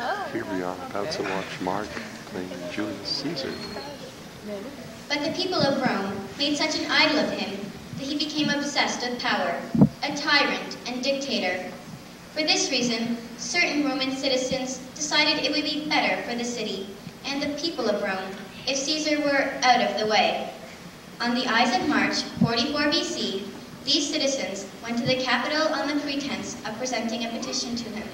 Oh. Here we are about to watch Mark playing Julius Caesar. But the people of Rome made such an idol of him that he became obsessed with power, a tyrant and dictator. For this reason, certain Roman citizens decided it would be better for the city and the people of Rome if Caesar were out of the way. On the Ides of March, 44 BC, these citizens went to the Capitol on the pretense of presenting a petition to him.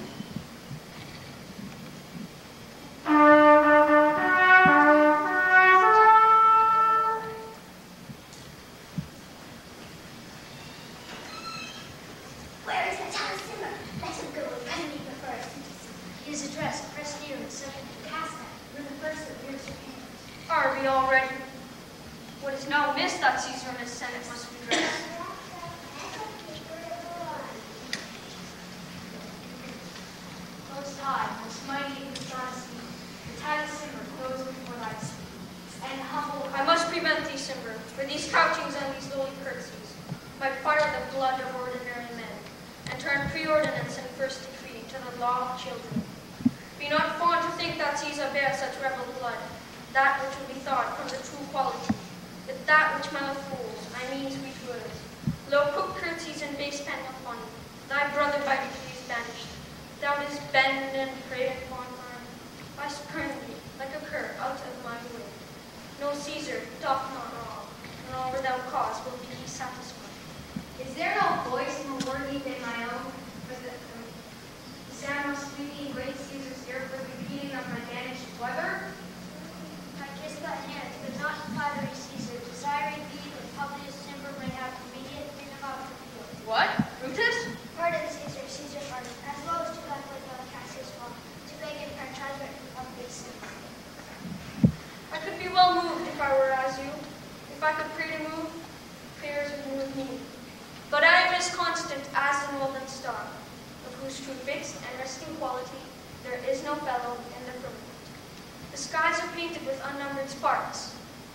His address, pressed near and second. Cast that, we're the first that rears your hand. Are we all ready? What is now missed that Caesar and his Senate must redress. Most high, most mighty in his honesty, the tide simmer flows before thy speed. And humble, I must prevent thee, Cimber, for these crouchings and these lowly curtsies might fire the blood of ordinary men, and turn preordinance and first decree to the law of children. Be not fond to think that Caesar bears such rebel blood, that which will be thought from the true quality, but that which mouth fools, I mean sweet words. Low cook curtsies and base pen upon thy brother by degrees banished. Thou didst bend and pray upon mine. I spurn thee, like a cur, out of my way. No Caesar doth not wrong, nor without cause will be he satisfied. Is there no voice more worthy than my own for the, the sound most sweetly in great Caesar's ear for the repeating of my banished brother? I kiss thy hands, but not flattery, Caesar, desiring thee that Publius Cimber may have immediate freedom of the field. What? Brutus? Pardon, Caesar, Caesar pardon, as well as to thy foot doth Cassius fall, to beg enfranchisement from Publius Cimber. I could be well moved if I were as you. If I could pray to move, prayers would move me. But I am as constant as the northern star, of whose true fixed and resting quality there is no fellow in the firmament. The skies are painted with unnumbered sparks.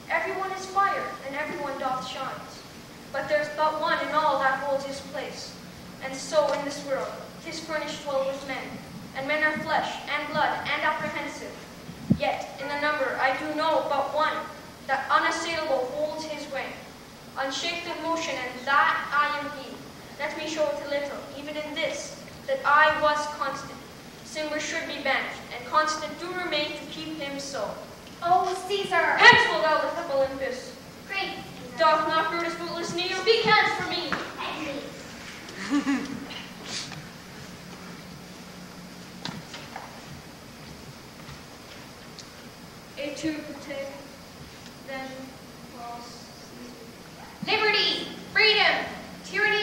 Everyone is fire, and everyone doth shines. But there's but one in all that holds his place. And so in this world, 'tis furnished well with men, and men are flesh and blood and apprehensive. Yet in the number I do know but one, that unassailable holds his way. Unshaked of motion, and that I am he. Let me show it a little, even in this, that I was constant. Cimber should be banished, and constant do remain to keep him so. Oh, Caesar! Hence will thou lift up Olympus. Great! Doth not Brutus bootless kneel? Speak hence for me. Envy. A two could take, then liberty, freedom, tyranny,